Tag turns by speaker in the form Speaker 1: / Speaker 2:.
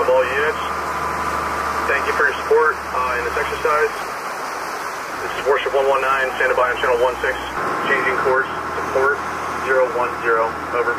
Speaker 1: of all units. Thank you for your support uh, in this exercise. This is Warship 119, standing by on channel 16, changing course support 010, over.